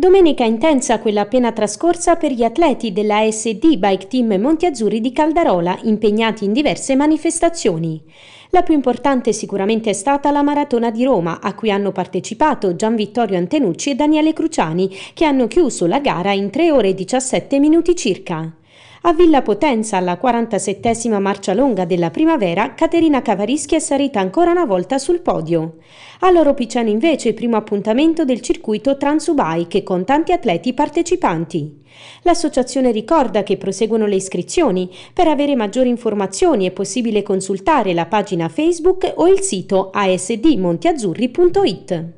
Domenica intensa quella appena trascorsa per gli atleti della ASD Bike Team Montiazzurri di Caldarola impegnati in diverse manifestazioni. La più importante sicuramente è stata la Maratona di Roma, a cui hanno partecipato Gian Vittorio Antenucci e Daniele Cruciani, che hanno chiuso la gara in 3 ore e 17 minuti circa. A Villa Potenza, alla 47esima marcia longa della primavera, Caterina Cavarischi è salita ancora una volta sul podio. A Loro Piceno invece il primo appuntamento del circuito Transubike con tanti atleti partecipanti. L'associazione ricorda che proseguono le iscrizioni. Per avere maggiori informazioni è possibile consultare la pagina Facebook o il sito asdmontiazzurri.it.